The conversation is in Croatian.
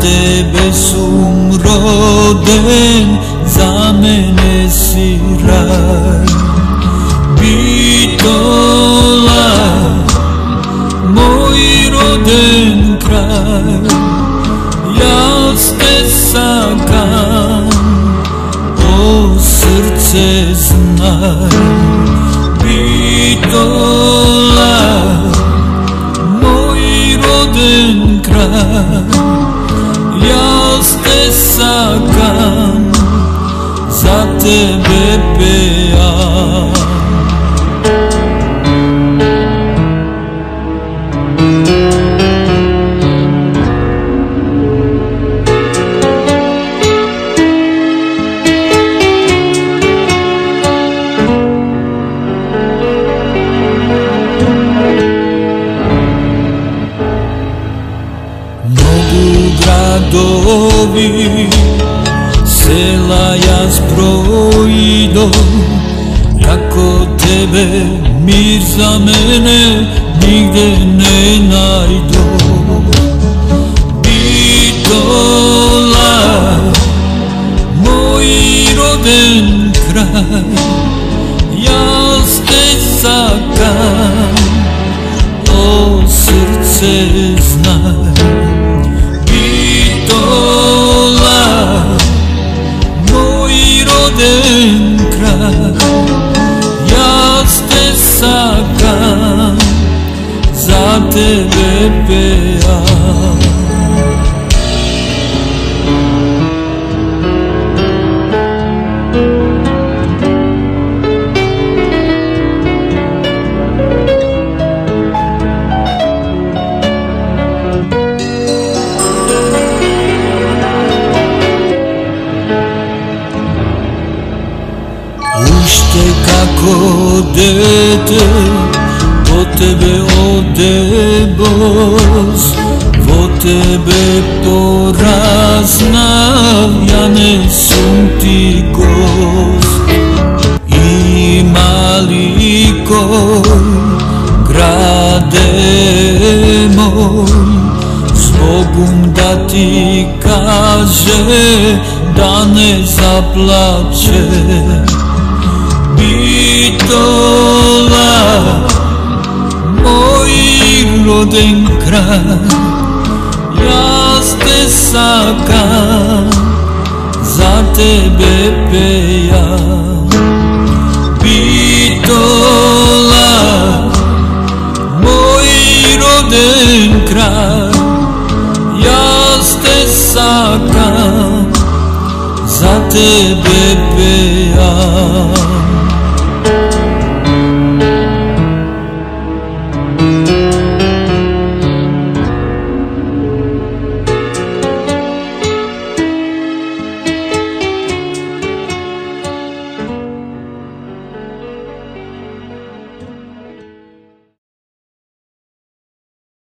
tebe sum roden, za mene si raj. Bitola, moj roden kraj, ja ste sakam, o srce znaj. Bitola, moj roden kraj, ja ste sakam, za tebe pejam. Mogu gradovi, sela ja zbrojidom Kako tebe mir za mene nigde ne najdu. Bitola, moj roden kraj Ja ste sakam, o srce znaj sakam, za tebe Ušte kako dete Po tebe ode bos. Po tebe poraznav Ja ne sum ti gost I mali Grade moj? Zbogum da ti kaže Da ne zaplače roden kraj, ja ste sakam, za tebe pejam. Bitola, moj roden kraj, ja ste sakam, za tebe pejam.